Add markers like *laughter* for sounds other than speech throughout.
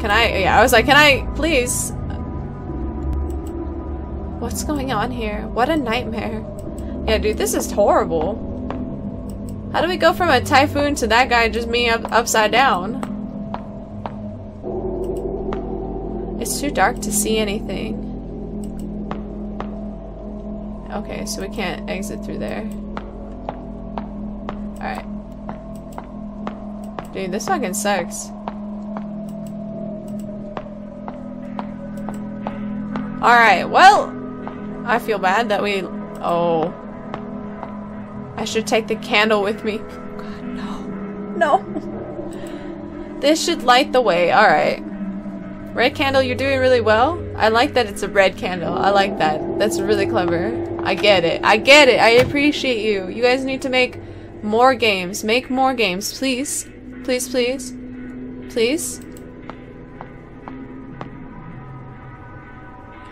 Can I? Yeah, I was like, can I please? What's going on here? What a nightmare. Yeah, dude, this is horrible. How do we go from a typhoon to that guy just being up upside down? It's too dark to see anything. Okay, so we can't exit through there. Alright. Dude, this fucking sucks. Alright, well, I feel bad that we... Oh. I should take the candle with me. God, no. No. This should light the way. Alright. Red candle, you're doing really well. I like that it's a red candle. I like that. That's really clever. I get it. I get it. I appreciate you. You guys need to make more games. Make more games, please. Please, please. Please.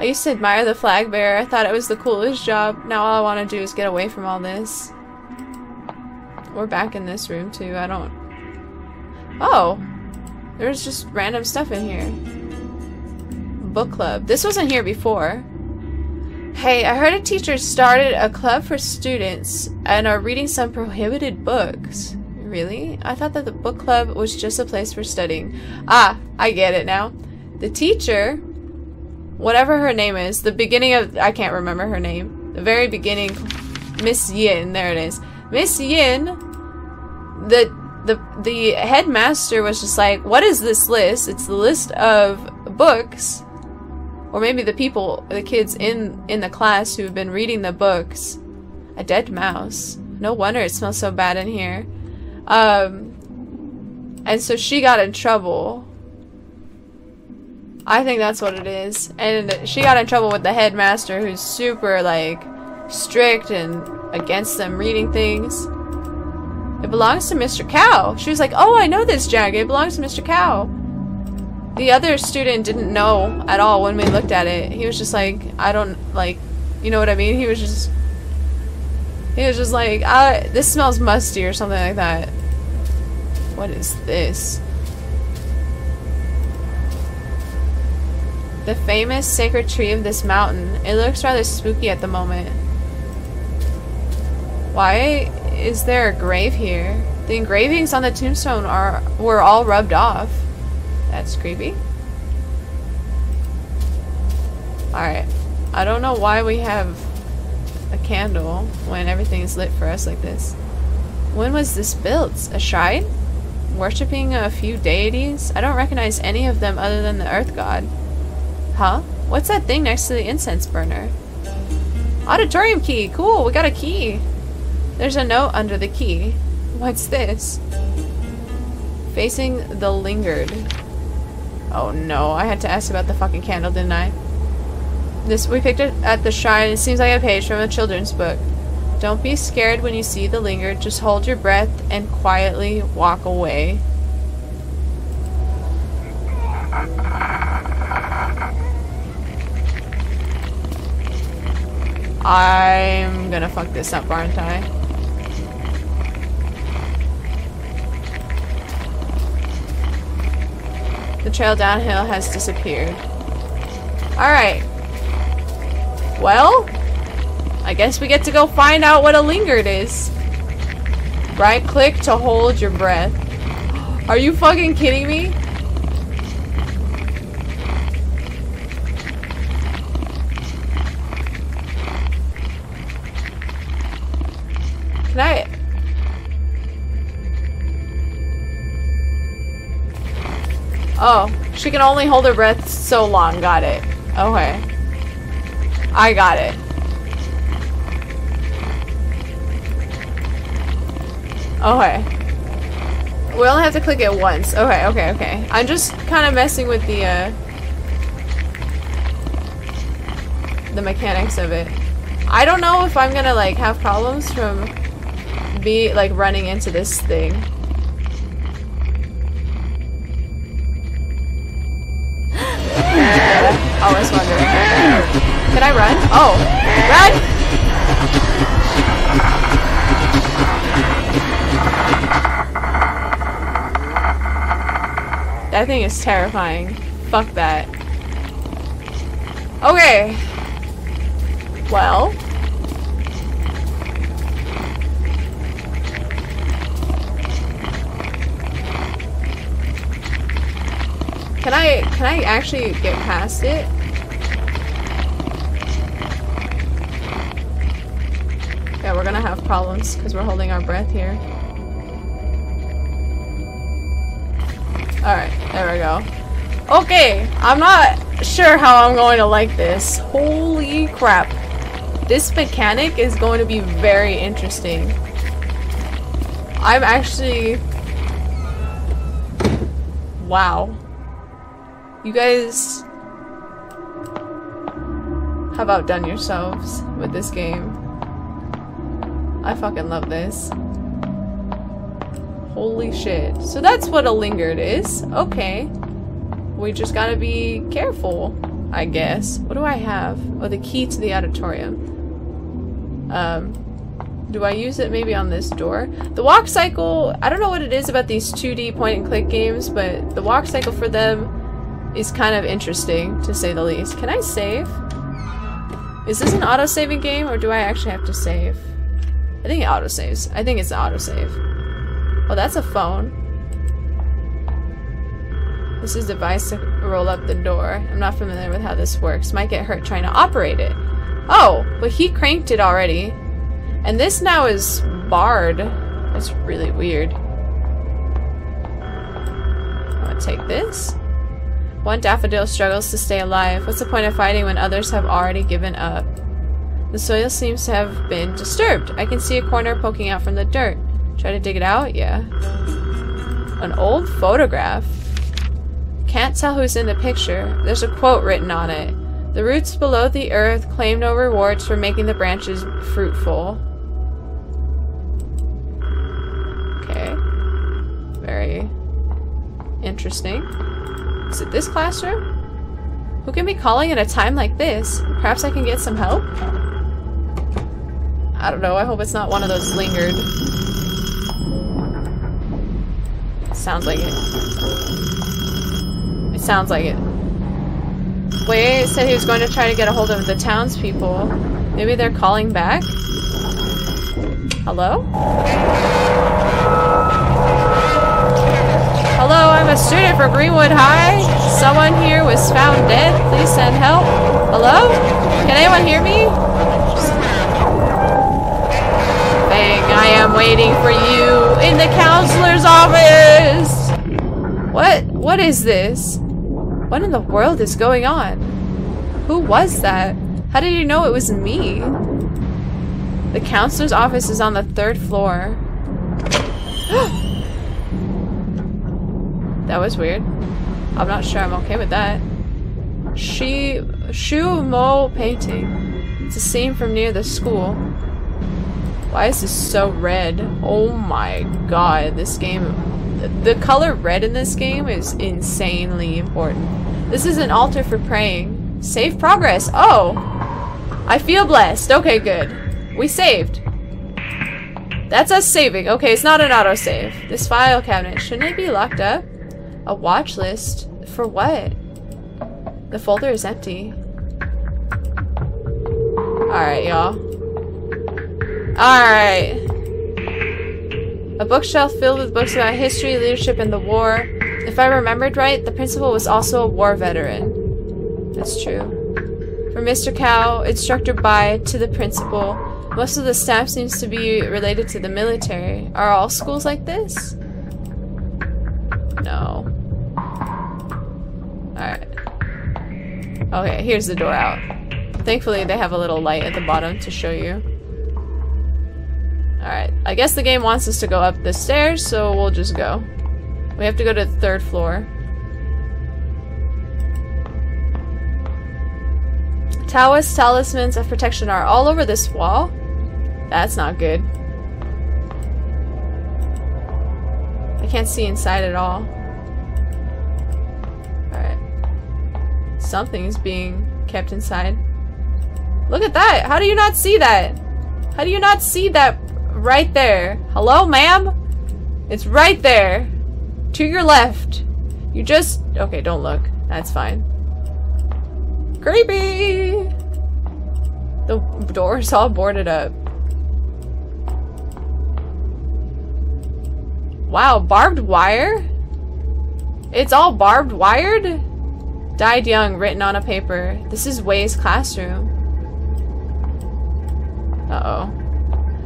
I used to admire the flag bearer. I thought it was the coolest job. Now all I want to do is get away from all this. We're back in this room too. I don't... Oh! There's just random stuff in here. Book club. This wasn't here before. Hey, I heard a teacher started a club for students and are reading some prohibited books. Really? I thought that the book club was just a place for studying. Ah, I get it now. The teacher whatever her name is, the beginning of, I can't remember her name, the very beginning, Miss Yin, there it is. Miss Yin, the, the, the headmaster was just like, what is this list? It's the list of books, or maybe the people, the kids in, in the class who've been reading the books. A dead mouse. No wonder it smells so bad in here. Um, and so she got in trouble I think that's what it is. And she got in trouble with the headmaster who's super, like, strict and against them reading things. It belongs to Mr. Cow. She was like, oh, I know this jacket. It belongs to Mr. Cow. The other student didn't know at all when we looked at it. He was just like, I don't, like, you know what I mean? He was just, he was just like, this smells musty or something like that. What is this? The famous sacred tree of this mountain. It looks rather spooky at the moment. Why is there a grave here? The engravings on the tombstone are were all rubbed off. That's creepy. Alright. I don't know why we have a candle when everything is lit for us like this. When was this built? A shrine? Worshipping a few deities? I don't recognize any of them other than the earth god. Huh? What's that thing next to the incense burner? Auditorium key! Cool, we got a key! There's a note under the key. What's this? Facing the lingered. Oh no, I had to ask about the fucking candle, didn't I? This we picked it at the shrine. It seems like a page from a children's book. Don't be scared when you see the lingered. Just hold your breath and quietly walk away. I'm gonna fuck this up, aren't I? The trail downhill has disappeared. Alright. Well, I guess we get to go find out what a lingered is. Right click to hold your breath. Are you fucking kidding me? Oh, she can only hold her breath so long. Got it. Okay. I got it. Okay. We only have to click it once. Okay, okay, okay. I'm just kind of messing with the, uh... The mechanics of it. I don't know if I'm gonna, like, have problems from be like running into this thing. Oh, I was wondering. Can I run? Oh, run! That thing is terrifying. Fuck that. Okay. Well. Can I can I actually get past it? Yeah, we're gonna have problems because we're holding our breath here. Alright, there we go. Okay, I'm not sure how I'm going to like this. Holy crap. This mechanic is going to be very interesting. I'm actually... Wow. You guys have outdone yourselves with this game. I fucking love this. Holy shit. So that's what a lingered is. Okay. We just gotta be careful, I guess. What do I have? Oh, the key to the auditorium. Um, do I use it maybe on this door? The walk cycle, I don't know what it is about these 2D point and click games, but the walk cycle for them is kind of interesting, to say the least. Can I save? Is this an auto-saving game, or do I actually have to save? I think it auto-saves. I think it's an auto-save. Oh, that's a phone. This is device to roll up the door. I'm not familiar with how this works. Might get hurt trying to operate it. Oh, but he cranked it already. And this now is barred. That's really weird. I'm gonna take this. One daffodil struggles to stay alive. What's the point of fighting when others have already given up? The soil seems to have been disturbed. I can see a corner poking out from the dirt. Try to dig it out? Yeah. An old photograph. Can't tell who's in the picture. There's a quote written on it. The roots below the earth claim no rewards for making the branches fruitful. Okay. Very interesting. Is it this classroom? Who can be calling at a time like this? Perhaps I can get some help? I don't know, I hope it's not one of those lingered. Sounds like it. It sounds like it. Wait, said he was going to try to get a hold of the townspeople. Maybe they're calling back? Hello? Hello, I'm a student for Greenwood High. Someone here was found dead. Please send help. Hello? Can anyone hear me? Bang, I am waiting for you in the counselor's office. What? What is this? What in the world is going on? Who was that? How did you know it was me? The counselor's office is on the third floor. *gasps* *gasps* That was weird. I'm not sure I'm okay with that. She Shu Mo painting. It's a scene from near the school. Why is this so red? Oh my god, this game the color red in this game is insanely important. This is an altar for praying. Save progress. Oh! I feel blessed. Okay, good. We saved. That's us saving. Okay, it's not an autosave. This file cabinet, shouldn't it be locked up? A watch list? For what? The folder is empty. Alright, y'all. Alright. A bookshelf filled with books about history, leadership, and the war. If I remembered right, the principal was also a war veteran. That's true. From Mr. Cow, instructor by, to the principal. Most of the staff seems to be related to the military. Are all schools like this? No. Alright. Okay, here's the door out. Thankfully, they have a little light at the bottom to show you. Alright, I guess the game wants us to go up the stairs, so we'll just go. We have to go to the third floor. Taoist talismans of protection are all over this wall. That's not good. I can't see inside at all. Something is being kept inside. Look at that! How do you not see that? How do you not see that right there? Hello, ma'am? It's right there. To your left. You just... Okay, don't look. That's fine. Creepy! The door's all boarded up. Wow, barbed wire? It's all barbed wired? Died young, written on a paper. This is Wei's classroom. Uh-oh.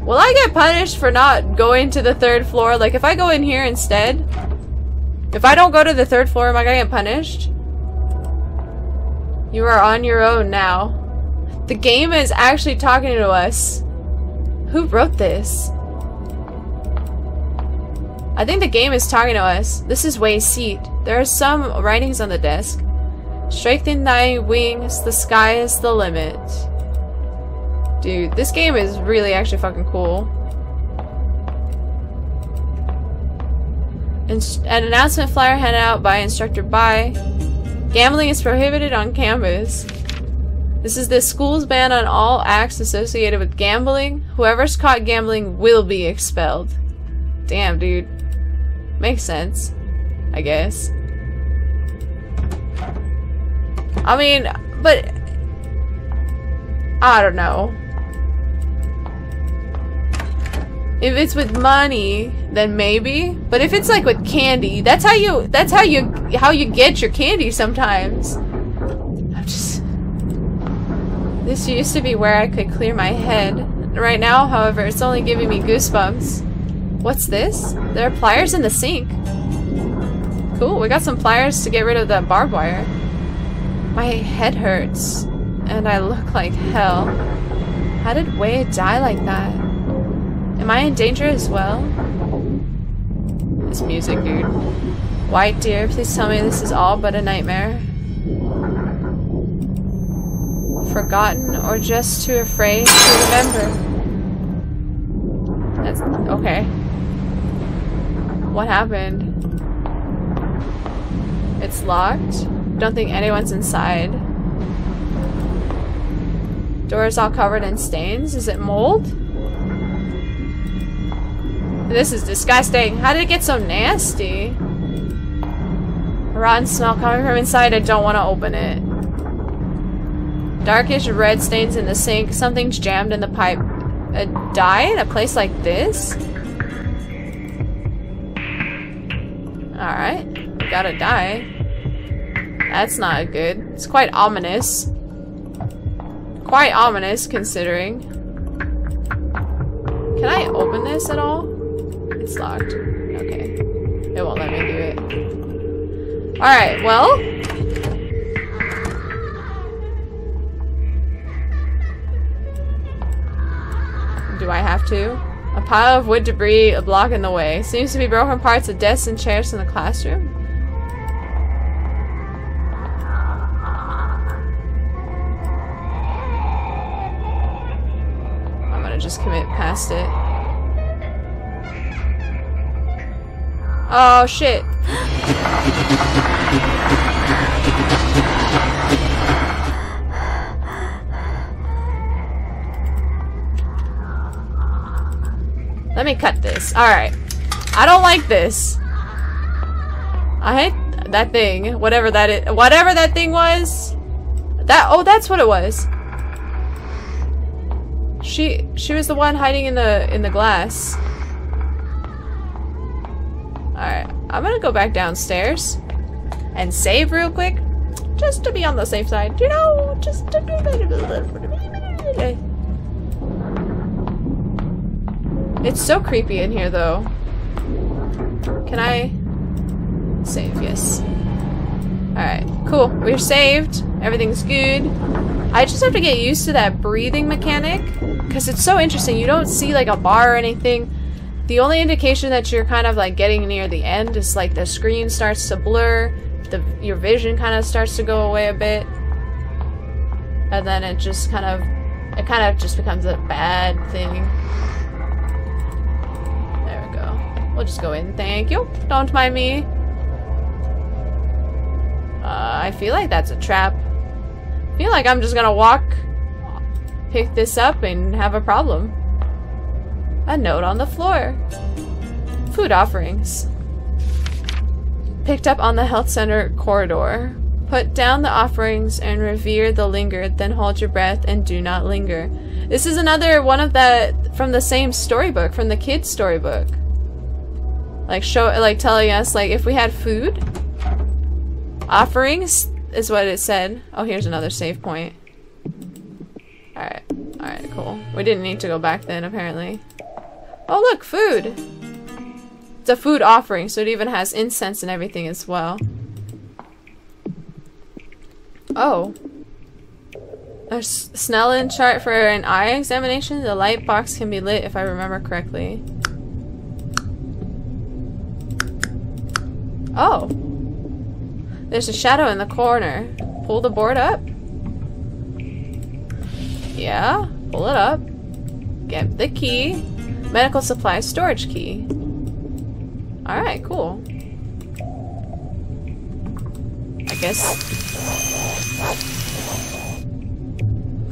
Will I get punished for not going to the third floor? Like, if I go in here instead, if I don't go to the third floor, am I gonna get punished? You are on your own now. The game is actually talking to us. Who wrote this? I think the game is talking to us. This is Wei's seat. There are some writings on the desk. Strengthen thy wings, the sky is the limit. Dude, this game is really actually fucking cool. an announcement flyer handed out by Instructor Bai. Gambling is prohibited on campus. This is the school's ban on all acts associated with gambling. Whoever's caught gambling will be expelled. Damn, dude. Makes sense. I guess. I mean, but... I don't know. If it's with money, then maybe. But if it's like with candy, that's how you that's how you how you get your candy sometimes. I'm just This used to be where I could clear my head. Right now, however, it's only giving me goosebumps. What's this? There are pliers in the sink. Cool, we got some pliers to get rid of that barbed wire. My head hurts, and I look like hell. How did Wei die like that? Am I in danger as well? This music, dude. White deer, please tell me this is all but a nightmare. Forgotten or just too afraid to remember. That's okay. What happened? It's locked. Don't think anyone's inside. Door's all covered in stains. Is it mold? This is disgusting. How did it get so nasty? Rotten smell coming from inside. I don't want to open it. Darkish red stains in the sink. Something's jammed in the pipe. A die in a place like this? Alright. Gotta dye. That's not good. It's quite ominous. Quite ominous, considering. Can I open this at all? It's locked. Okay. It won't let me do it. Alright, well. Do I have to? A pile of wood debris, a block in the way. Seems to be broken parts of desks and chairs in the classroom. Just commit past it. Oh, shit. Let me cut this. Alright. I don't like this. I hate that thing. Whatever that is. Whatever that thing was. That- oh, that's what it was. She- she was the one hiding in the- in the glass. Alright, I'm gonna go back downstairs and save real quick. Just to be on the safe side, you know, just to It's so creepy in here though. Can I save? Yes. Alright, cool. We're saved. Everything's good. I just have to get used to that breathing mechanic because it's so interesting. You don't see like a bar or anything. The only indication that you're kind of like getting near the end is like the screen starts to blur, the your vision kind of starts to go away a bit, and then it just kind of it kind of just becomes a bad thing. There we go. We'll just go in. Thank you. Don't mind me. Uh, I feel like that's a trap. I feel like I'm just gonna walk, pick this up, and have a problem. A note on the floor. Food offerings. picked up on the health center corridor. Put down the offerings and revere the lingered, then hold your breath and do not linger. This is another one of the from the same storybook, from the kids storybook. Like show like telling us like if we had food offerings is what it said. Oh, here's another save point. Alright. Cool. We didn't need to go back then, apparently. Oh, look! Food! It's a food offering, so it even has incense and everything as well. Oh. A Snellen chart for an eye examination. The light box can be lit if I remember correctly. Oh. There's a shadow in the corner. Pull the board up. Yeah, pull it up. Get the key. Medical supply storage key. Alright, cool. I guess.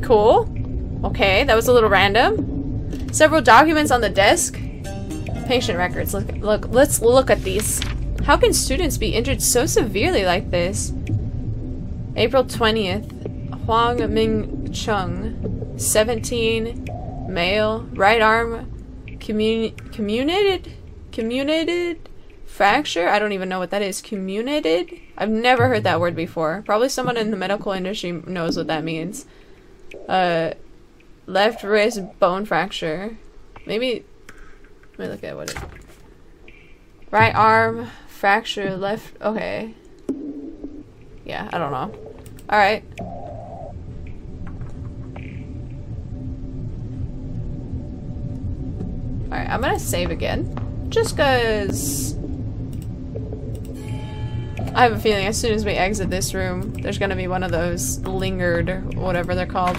Cool. Okay, that was a little random. Several documents on the desk. Patient records. Look, look, let's look at these. How can students be injured so severely like this? April 20th. Huang Ming Chung. 17. Male. Right arm. Commun communicated? Communicated? Fracture? I don't even know what that is. Communicated? I've never heard that word before. Probably someone in the medical industry knows what that means. Uh, left wrist bone fracture. Maybe. Let me look at what it. Right arm fracture left. Okay. Yeah, I don't know. Alright. Alright, I'm gonna save again. Just cause... I have a feeling as soon as we exit this room, there's gonna be one of those lingered, whatever they're called.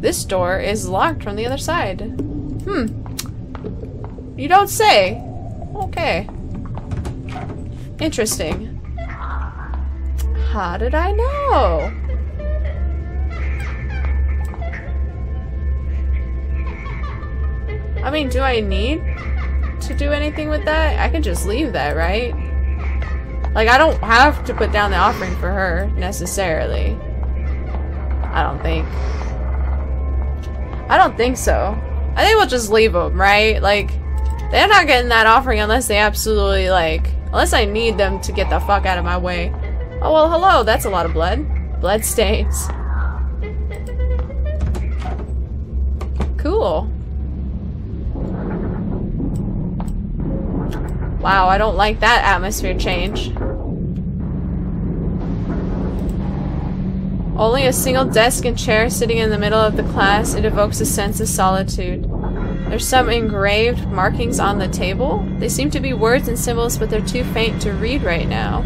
This door is locked from the other side. Hmm. You don't say. Okay. Interesting. How did I know? I mean, do I need to do anything with that? I can just leave that, right? Like, I don't have to put down the offering for her, necessarily. I don't think. I don't think so. I think we'll just leave them, right? Like, they're not getting that offering unless they absolutely, like, Unless I need them to get the fuck out of my way. Oh, well, hello. That's a lot of blood. Blood stains. Cool. Wow, I don't like that atmosphere change. Only a single desk and chair sitting in the middle of the class, it evokes a sense of solitude. There's some engraved markings on the table. They seem to be words and symbols, but they're too faint to read right now.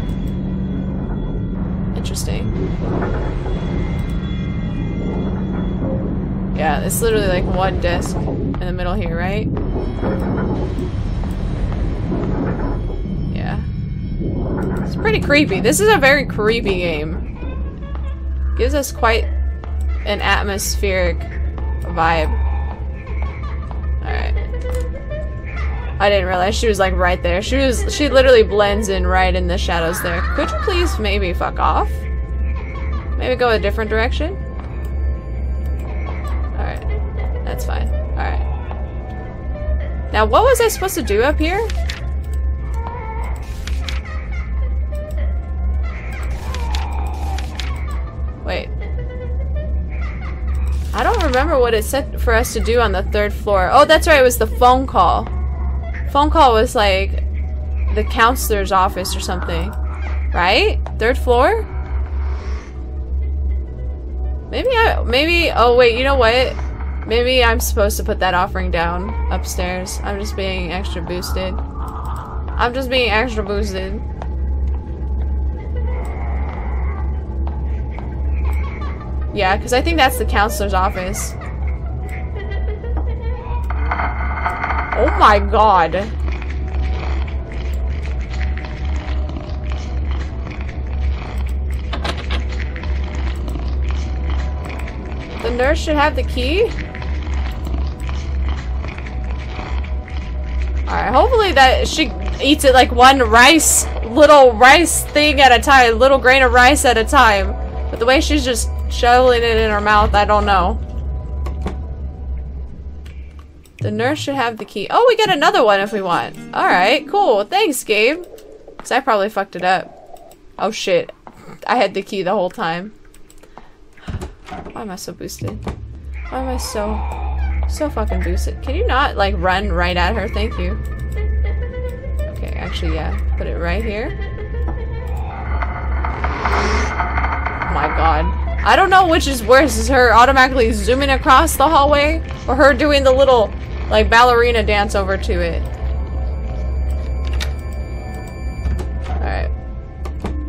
Interesting. Yeah, it's literally like one desk in the middle here, right? Yeah. It's pretty creepy. This is a very creepy game. Gives us quite an atmospheric vibe. Alright. I didn't realize she was like right there. She was she literally blends in right in the shadows there. Could you please maybe fuck off? Maybe go a different direction? Alright. That's fine. Alright. Now what was I supposed to do up here? Remember what it said for us to do on the third floor. Oh, that's right, it was the phone call. Phone call was like the counselor's office or something. Right? Third floor? Maybe I- maybe- oh wait, you know what? Maybe I'm supposed to put that offering down upstairs. I'm just being extra boosted. I'm just being extra boosted. Yeah, because I think that's the counselor's office. Oh my god. The nurse should have the key? Alright, hopefully that she eats it like one rice, little rice thing at a time, little grain of rice at a time. But the way she's just shoveling it in her mouth, I don't know. The nurse should have the key. Oh, we get another one if we want. Alright, cool. Thanks, Gabe. Because I probably fucked it up. Oh shit. I had the key the whole time. Why am I so boosted? Why am I so, so fucking boosted? Can you not, like, run right at her? Thank you. Okay, actually, yeah. Put it right here. Oh my god. I don't know which is worse. Is her automatically zooming across the hallway? Or her doing the little like ballerina dance over to it. Alright.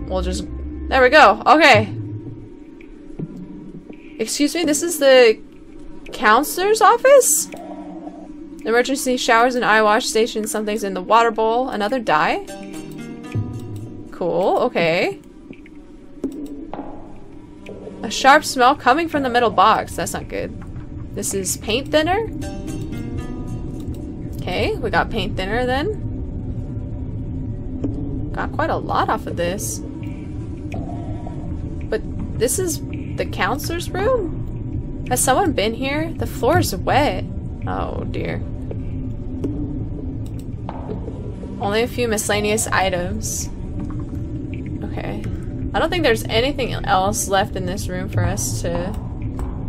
We'll just... There we go. Okay. Excuse me, this is the counselor's office? Emergency showers and eye wash station. Something's in the water bowl. Another die? Cool, okay. A sharp smell coming from the middle box. That's not good. This is paint thinner? Okay, we got paint thinner then. Got quite a lot off of this. But this is the counselor's room? Has someone been here? The floor is wet. Oh dear. Only a few miscellaneous items. Okay. I don't think there's anything else left in this room for us to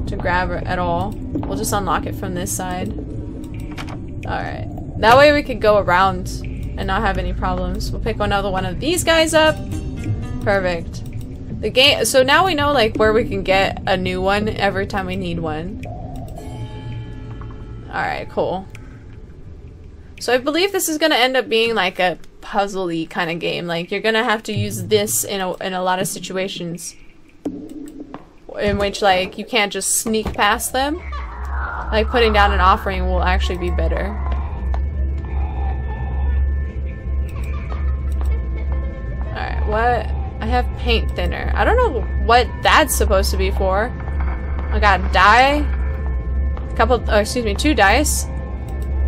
to grab at all. We'll just unlock it from this side. Alright. That way we could go around and not have any problems. We'll pick another one of these guys up. Perfect. The game- so now we know like where we can get a new one every time we need one. Alright, cool. So I believe this is gonna end up being like a puzzly kind of game. Like you're gonna have to use this in a, in a lot of situations. In which like you can't just sneak past them. Like putting down an offering will actually be better. Alright, what? I have paint thinner. I don't know what that's supposed to be for. I got die. A couple, oh, excuse me, two dice.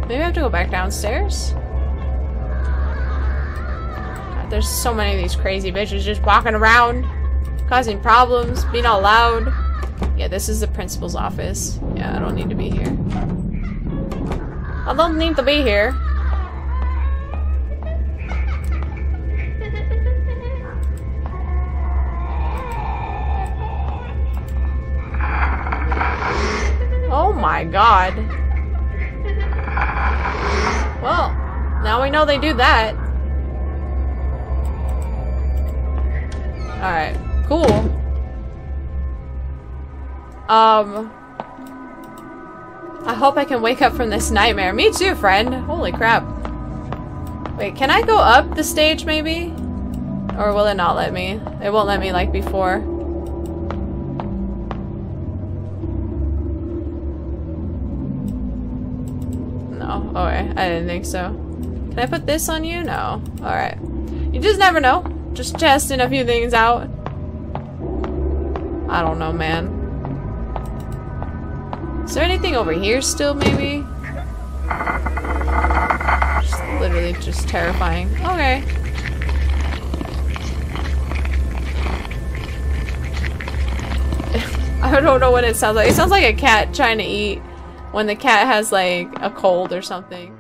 Maybe I have to go back downstairs? There's so many of these crazy bitches just walking around, causing problems, being all loud. Yeah, this is the principal's office. Yeah, I don't need to be here. I don't need to be here. Oh my god. Well, now we know they do that. Alright, cool. Um... I hope I can wake up from this nightmare. Me too, friend. Holy crap. Wait, can I go up the stage, maybe? Or will it not let me? It won't let me like before. No. Oh, Okay, I didn't think so. Can I put this on you? No. Alright. You just never know. Just testing a few things out. I don't know, man. Is there anything over here still, maybe? Just literally just terrifying. Okay. *laughs* I don't know what it sounds like. It sounds like a cat trying to eat when the cat has like a cold or something.